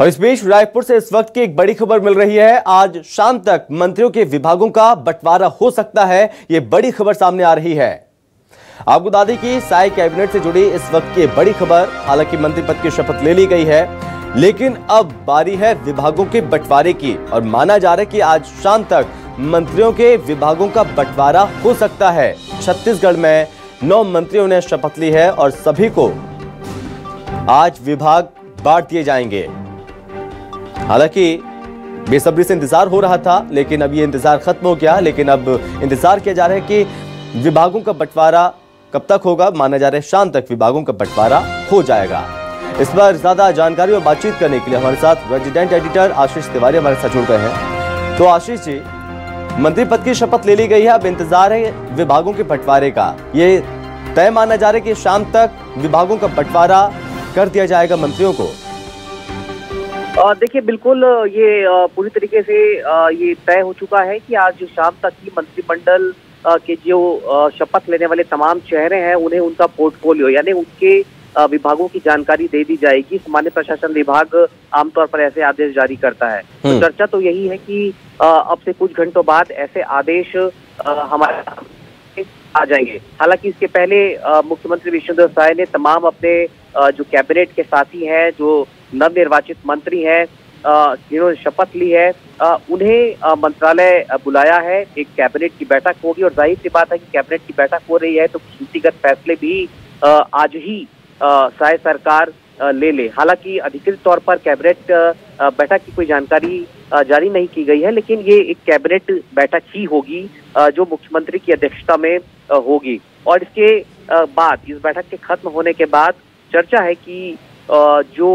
और इस बीच रायपुर से इस वक्त की एक बड़ी खबर मिल रही है। आज शाम तक मंत्रियों के विभागों का बंटवारा हो सकता है, ये बड़ी खबर सामने आ रही है। आपको बता दें कि साय कैबिनेट से जुड़ी इस वक्त की बड़ी खबर, हालाँकि मंत्री पद की शपथ ले ली गई है, लेकिन अब बारी है विभागों के बंटवारे की और माना जा रहा है कि आज शाम तक मंत्रियों के विभागों का बंटवारा हो सकता है। छत्तीसगढ़ में नौ मंत्रियों ने शपथ ली है और सभी को आज विभाग बांट दिए जाएँगे। हालाँकि बेसब्री से इंतज़ार हो रहा था, लेकिन अब ये इंतज़ार खत्म हो गया, लेकिन अब इंतज़ार किया जा रहा है कि विभागों का बंटवारा कब तक होगा? माना जा रहा है शाम तक विभागों का बंटवारा हो जाएगा। इस पर ज़्यादा जानकारी और बातचीत करने के लिए हमारे साथ रेजिडेंट एडिटर आशीष तिवारी हमारे साथ जुड़ गए हैं। तो आशीष जी, मंत्री पद की शपथ ले ली गई है, अब इंतज़ार है विभागों के बंटवारे का। ये तय माना जा रहा है कि शाम तक विभागों का बंटवारा कर दिया जाएगा मंत्रियों को। देखिए बिल्कुल ये पूरी तरीके से ये तय हो चुका है कि आज शाम तक ही मंत्रिमंडल के जो शपथ लेने वाले तमाम चेहरे हैं उन्हें उनका पोर्टफोलियो यानी उनके विभागों की जानकारी दे दी जाएगी। सामान्य प्रशासन विभाग आमतौर पर ऐसे आदेश जारी करता है। तो हम्म। चर्चा तो यही है कि अब से कुछ घंटों बाद ऐसे आदेश हमारे आ जाएँगे। हालाँकि इसके पहले मुख्यमंत्री विष्णुदेव साय ने तमाम अपने जो कैबिनेट के साथी हैं जो नवनिर्वाचित मंत्री हैं जिन्होंने शपथ ली है उन्हें मंत्रालय बुलाया है, एक कैबिनेट की बैठक होगी और ज़ाहिर सी बात है कि कैबिनेट की बैठक हो रही है तो नीतिगत फैसले भी आज ही साय सरकार ले ले। हालाँकि अधिकृत तौर पर कैबिनेट बैठक की कोई जानकारी जारी नहीं की गई है, लेकिन ये एक कैबिनेट बैठक ही होगी जो मुख्यमंत्री की अध्यक्षता में होगी। और इसके बाद, इस बैठक के खत्म होने के बाद चर्चा है कि जो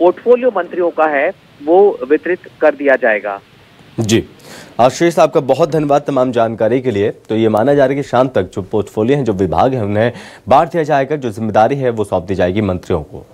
पोर्टफोलियो मंत्रियों का है, वो वितरित कर दिया जाएगा। जी। आशीष आपका बहुत धन्यवाद तमाम जानकारी के लिए। तो ये माना जा रहा है कि शाम तक जो पोर्टफोलियो हैं, जो विभाग हैं, उन्हें बांट दिया जाएगा, जो ज़िम्मेदारी है, वो सौंप दी जाएगी मंत्रियों को।